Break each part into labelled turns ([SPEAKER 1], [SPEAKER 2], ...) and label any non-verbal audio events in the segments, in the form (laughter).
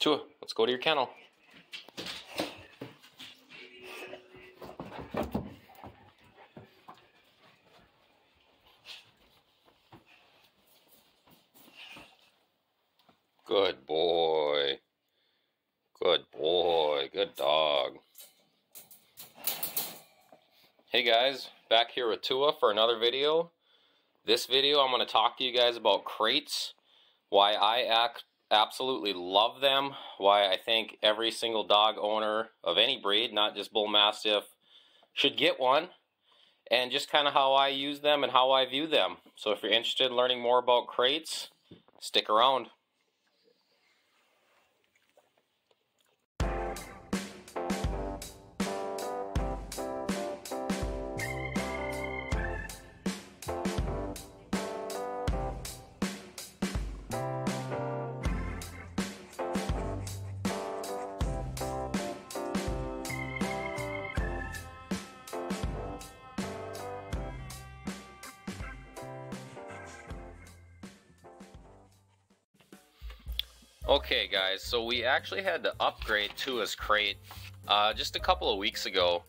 [SPEAKER 1] Tua, let's go to your kennel. Good boy. Good boy. Good dog. Hey guys, back here with Tua for another video. This video I'm going to talk to you guys about crates, why I act absolutely love them, why I think every single dog owner of any breed, not just Bull Mastiff, should get one, and just kind of how I use them and how I view them. So if you're interested in learning more about crates, stick around. Okay guys, so we actually had to upgrade Tua's crate uh, just a couple of weeks ago.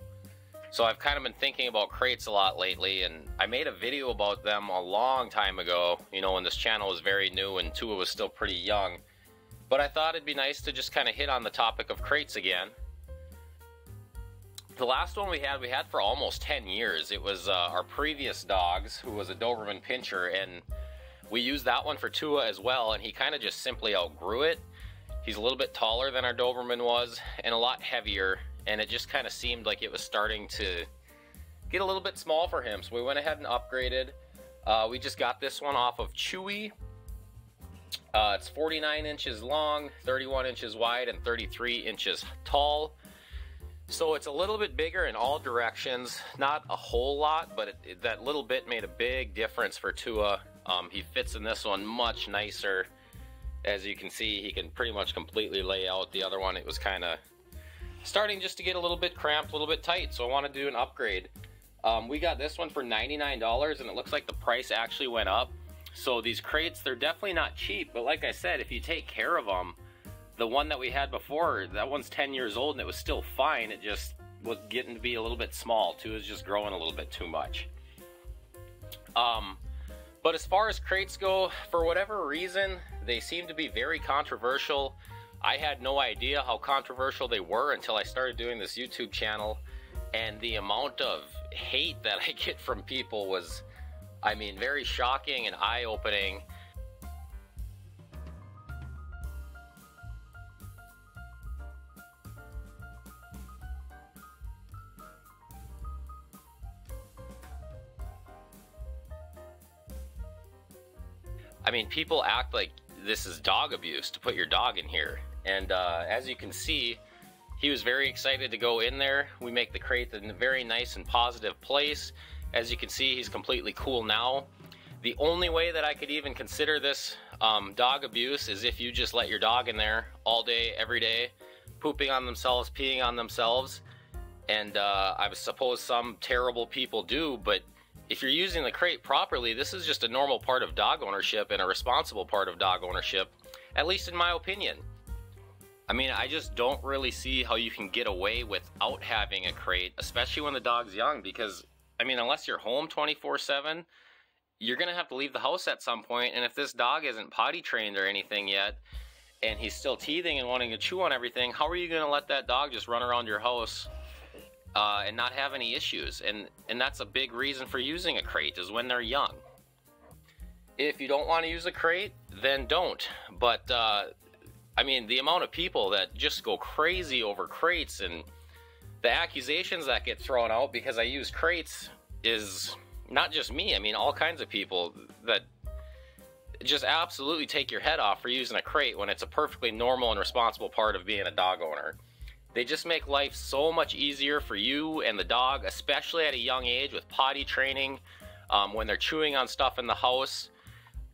[SPEAKER 1] So I've kind of been thinking about crates a lot lately and I made a video about them a long time ago, you know when this channel was very new and Tua was still pretty young. But I thought it'd be nice to just kind of hit on the topic of crates again. The last one we had, we had for almost 10 years. It was uh, our previous dogs, who was a Doberman Pinscher, and we used that one for Tua as well, and he kind of just simply outgrew it. He's a little bit taller than our Doberman was, and a lot heavier, and it just kind of seemed like it was starting to get a little bit small for him. So we went ahead and upgraded. Uh, we just got this one off of Chewy. Uh, it's 49 inches long, 31 inches wide, and 33 inches tall. So it's a little bit bigger in all directions. Not a whole lot, but it, it, that little bit made a big difference for Tua um, he fits in this one much nicer. As you can see, he can pretty much completely lay out. The other one, it was kind of starting just to get a little bit cramped, a little bit tight, so I want to do an upgrade. Um, we got this one for $99, and it looks like the price actually went up. So these crates, they're definitely not cheap, but like I said, if you take care of them, the one that we had before, that one's 10 years old and it was still fine. It just was getting to be a little bit small too. It was just growing a little bit too much. Um, but as far as crates go, for whatever reason, they seem to be very controversial. I had no idea how controversial they were until I started doing this YouTube channel. And the amount of hate that I (laughs) get from people was, I mean, very shocking and eye opening. I mean, people act like this is dog abuse to put your dog in here. And uh, as you can see, he was very excited to go in there. We make the crate in a very nice and positive place. As you can see, he's completely cool now. The only way that I could even consider this um, dog abuse is if you just let your dog in there all day, every day, pooping on themselves, peeing on themselves. And uh, I suppose some terrible people do, but if you're using the crate properly, this is just a normal part of dog ownership and a responsible part of dog ownership, at least in my opinion. I mean, I just don't really see how you can get away without having a crate, especially when the dog's young, because, I mean, unless you're home 24 7, you're going to have to leave the house at some point, and if this dog isn't potty trained or anything yet, and he's still teething and wanting to chew on everything, how are you going to let that dog just run around your house uh, and not have any issues. And, and that's a big reason for using a crate is when they're young. If you don't want to use a crate, then don't. But, uh, I mean, the amount of people that just go crazy over crates and the accusations that get thrown out because I use crates is not just me. I mean, all kinds of people that just absolutely take your head off for using a crate when it's a perfectly normal and responsible part of being a dog owner. They just make life so much easier for you and the dog, especially at a young age with potty training, um, when they're chewing on stuff in the house.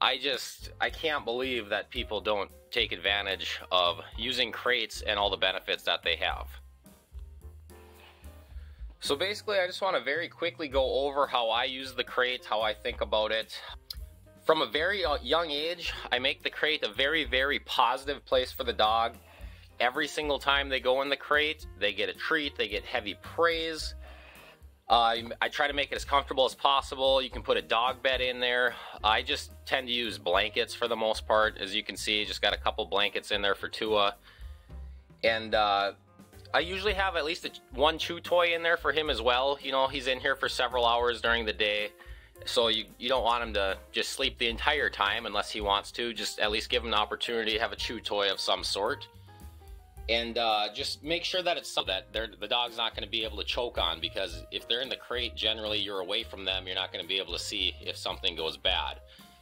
[SPEAKER 1] I just, I can't believe that people don't take advantage of using crates and all the benefits that they have. So basically, I just want to very quickly go over how I use the crate, how I think about it. From a very uh, young age, I make the crate a very, very positive place for the dog. Every single time they go in the crate, they get a treat, they get heavy praise. Uh, I try to make it as comfortable as possible. You can put a dog bed in there. I just tend to use blankets for the most part. As you can see, just got a couple blankets in there for Tua. And uh, I usually have at least a, one chew toy in there for him as well. You know, he's in here for several hours during the day. So you, you don't want him to just sleep the entire time unless he wants to. Just at least give him an opportunity to have a chew toy of some sort. And uh, just make sure that it's something that the dog's not going to be able to choke on because if they're in the crate, generally you're away from them. You're not going to be able to see if something goes bad.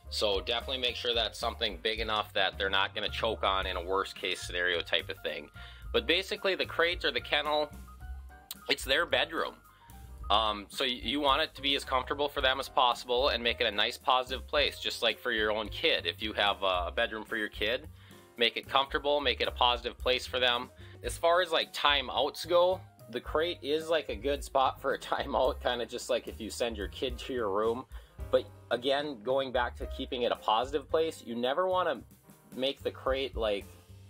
[SPEAKER 1] So definitely make sure that something big enough that they're not going to choke on in a worst case scenario type of thing. But basically the crate or the kennel, it's their bedroom. Um, so you want it to be as comfortable for them as possible and make it a nice positive place, just like for your own kid. If you have a bedroom for your kid, make it comfortable, make it a positive place for them. As far as like timeouts go, the crate is like a good spot for a (laughs) timeout, kind of just like if you send your kid to your room. But again, going back to keeping it a positive place, you never want to make the crate like.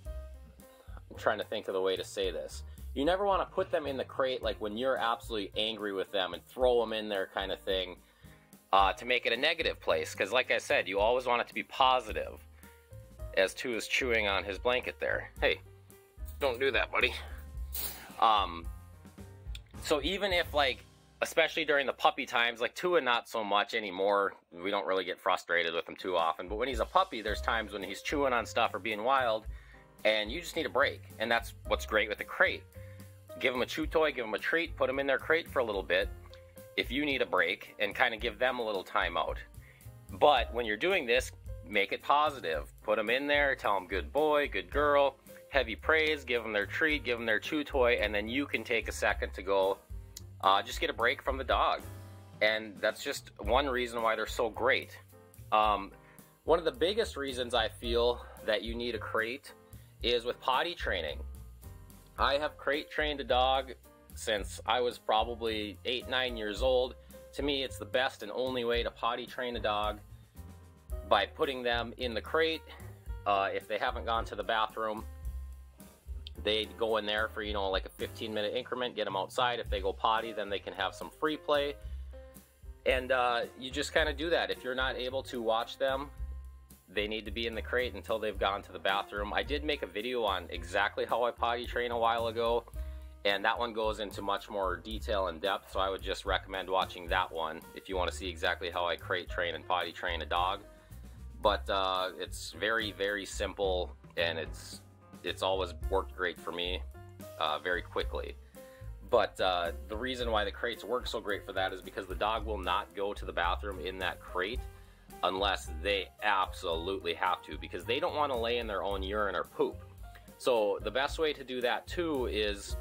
[SPEAKER 1] I'm trying to think of the way to say this you never want to put them in the crate like when you're absolutely angry with them and throw them in there kind of thing uh, to make it a negative place. Because, like I said, you always want it to be positive. As Tua is chewing on his blanket there. Hey, don't do that, buddy. Um, so even if like, especially during the puppy times, like Tua not so much anymore. We don't really get frustrated with him too often. But when he's a puppy, there's times when he's chewing on stuff or being wild, and you just need a break. And that's what's great with the crate give him a chew toy, give him a treat, put him in their crate for a little bit if you need a break and kind of give them a little time out. But when you're doing this, make it positive. Put them in there, tell them good boy, good girl, heavy praise, give them their treat, give them their chew toy, and then you can take a second to go uh, just get a break from the dog. And that's just one reason why they're so great. Um, one of the biggest reasons I feel that you need a crate is with potty training. I have crate trained a dog since I was probably eight, nine years old. To me, it's the best and only way to potty train a dog by putting them in the crate. Uh, if they haven't gone to the bathroom, they go in there for, you know, like a 15 minute increment, get them outside. If they go potty, then they can have some free play. And uh, you just kind of do that. If you're not able to watch them they need to be in the crate until they've gone to the bathroom. I did make a video on exactly how I potty train a while ago, and that one goes into much more detail and depth, so I would just recommend watching that one if you want to see exactly how I crate train and potty train a dog. But uh, it's very, very simple, and it's it's always worked great for me uh, very quickly. But uh, the reason why the crates work so great for that is because the dog will not go to the bathroom in that crate unless they absolutely have to because they don't want to lay in their own urine or poop. So the best way to do that too is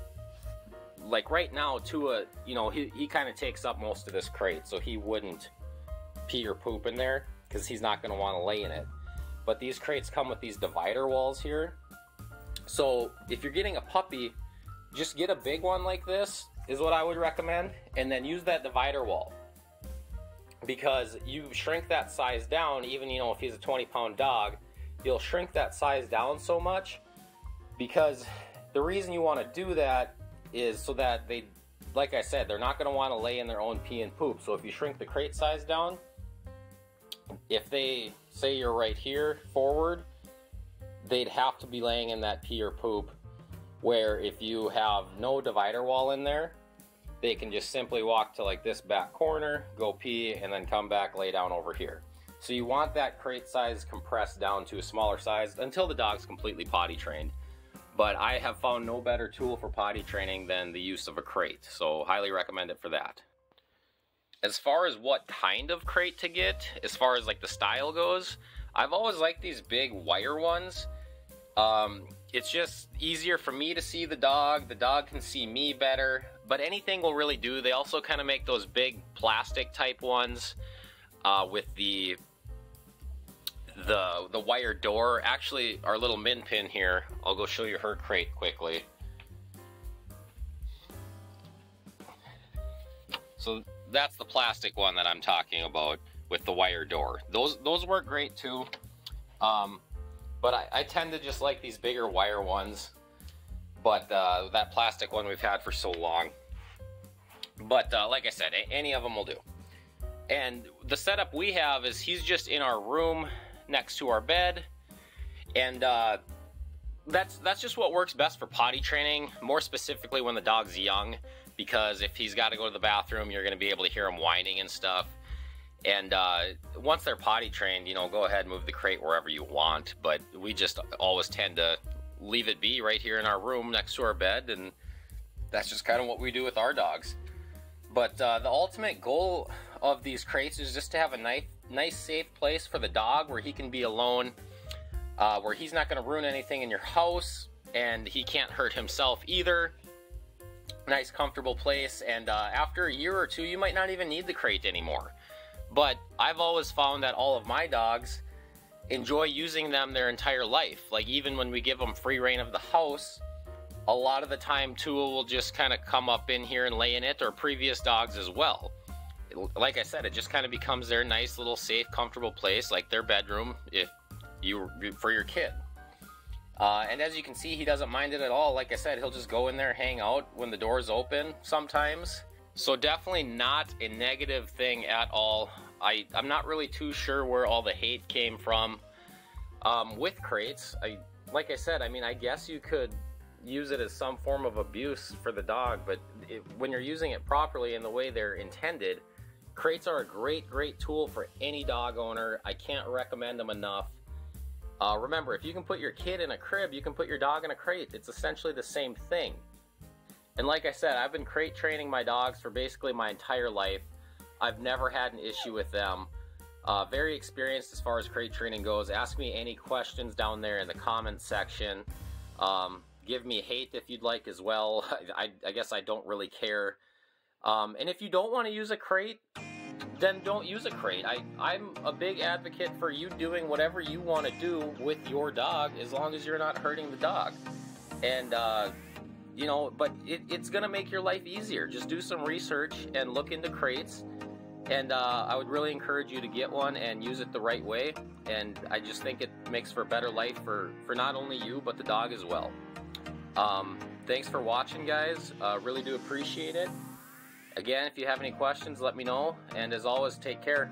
[SPEAKER 1] like right now Tua, you know, he, he kind of takes up most of this crate, so he wouldn't pee or poop in there because he's not going to want to lay in it. But these crates come with these divider walls here. So if you're getting a puppy, just get a big one like this is what I would recommend and then use that divider wall because you shrink that size down, even you know if he's a 20 pound dog, you'll shrink that size down so much because the reason you want to do that is so that they, like I said, they're not going to want to lay in their own pee and poop. So if you shrink the crate size down, if they say you're right here forward, they'd have to be laying in that pee or poop. Where if you have no divider wall in there, they can just simply walk to like this back corner, go pee, and then come back, lay down over here. So you want that crate size compressed down to a smaller size until the dog's completely potty trained. But I have found no better tool for potty training than the use of a crate, so highly recommend it for that. As far as what kind of crate to get, as far as like the style goes, I've always liked these big wire ones. Um, it's just easier for me to see the dog. The dog can see me better but anything will really do. They also kind of make those big plastic type ones uh, with the the the wire door. Actually, our little min pin here. I'll go show you her crate quickly. So that's the plastic one that I'm talking about with the wire door. Those those work great too. Um, but I, I tend to just like these bigger wire ones but uh, that plastic one we've had for so long. But uh, like I said, any of them will do. And the setup we have is he's just in our room next to our bed, and uh, that's that's just what works best for potty training. More specifically, when the dog's young, because if he's got to go to the bathroom, you're going to be able to hear him whining and stuff. And uh, once they're potty trained, you know, go ahead and move the crate wherever you want. But we just always tend to leave it be right here in our room next to our bed, and that's just kind of what we do with our dogs. But uh, the ultimate goal of these crates is just to have a nice, nice, safe place for the dog where he can be alone, uh, where he's not going to ruin anything in your house, and he can't hurt himself either. Nice, comfortable place, and uh, after a year or two, you might not even need the crate anymore. But I've always found that all of my dogs enjoy using them their entire life. Like even when we give them free reign of the house, a lot of the time Tua will just kind of come up in here and lay in it, or previous dogs as well. Like I said, it just kind of becomes their nice little safe, comfortable place, like their bedroom, if you for your kid. Uh, and as you can see, he doesn't mind it at all. Like I said, he'll just go in there, hang out when the door's open sometimes. So definitely not a negative thing at all. I, I'm not really too sure where all the hate came from. Um, with crates, I, like I said, I mean, I guess you could use it as some form of abuse for the dog, but it, when you're using it properly in the way they're intended, crates are a great, great tool for any dog owner. I can't recommend them enough. Uh, remember, if you can put your kid in a crib, you can put your dog in a crate. It's essentially the same thing. And like I said, I've been crate training my dogs for basically my entire life. I've never had an issue with them. Uh, very experienced as far as crate training goes. Ask me any questions down there in the comments section. Um, give me hate if you'd like as well. (laughs) I, I guess I don't really care. Um, and if you don't want to use a crate, then don't use a crate. I, I'm a big advocate for you doing whatever you want to do with your dog as long as you're not hurting the dog. And, uh, you know, but it, it's going to make your life easier. Just do some research and look into crates and uh, I would really encourage you to get one and use it the right way. And I just think it makes for a better life for, for not only you, but the dog as well. Um, thanks for watching, guys. Uh, really do appreciate it. Again, if you have any questions, let me know. And as always, take care.